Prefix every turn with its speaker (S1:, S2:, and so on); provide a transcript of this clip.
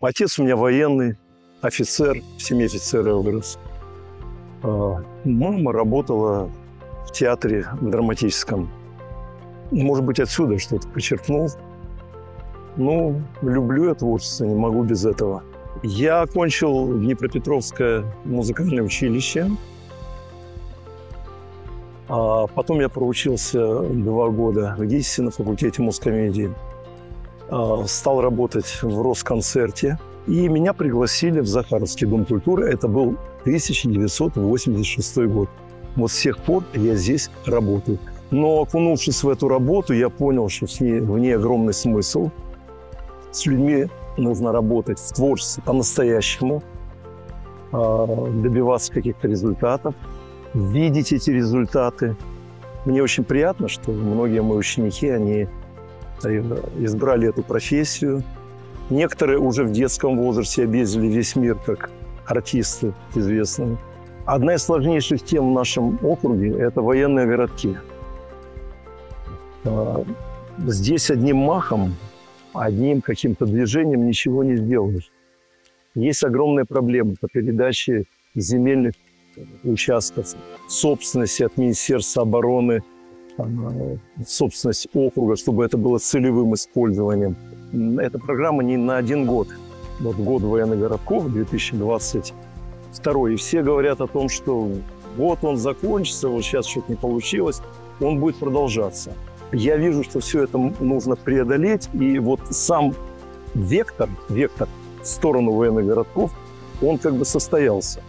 S1: Отец у меня военный, офицер, в семье офицера вырос. А, мама работала в театре драматическом. Может быть, отсюда что-то почерпнул. Ну, люблю я творчество, не могу без этого. Я окончил Днепропетровское музыкальное училище. А потом я проучился два года в ГИСе на факультете мускомедии. А, стал работать в Росконцерте. И меня пригласили в Захаровский дом культуры. Это был 1986 год. Вот с тех пор я здесь работаю. Но окунувшись в эту работу, я понял, что в ней, в ней огромный смысл. С людьми нужно работать в творчестве по-настоящему, а, добиваться каких-то результатов, видеть эти результаты. Мне очень приятно, что многие мои ученики, они избрали эту профессию. Некоторые уже в детском возрасте объездили весь мир как артисты известные. Одна из сложнейших тем в нашем округе – это военные городки. А, здесь одним махом, одним каким-то движением ничего не сделаешь. Есть огромные проблемы по передаче земельных участков, собственности от Министерства обороны, собственность округа, чтобы это было целевым использованием. Эта программа не на один год. Вот год военных городков, 2022. И все говорят о том, что вот он закончится, вот сейчас что-то не получилось, он будет продолжаться. Я вижу, что все это нужно преодолеть, и вот сам вектор, вектор в сторону военных городков, он как бы состоялся.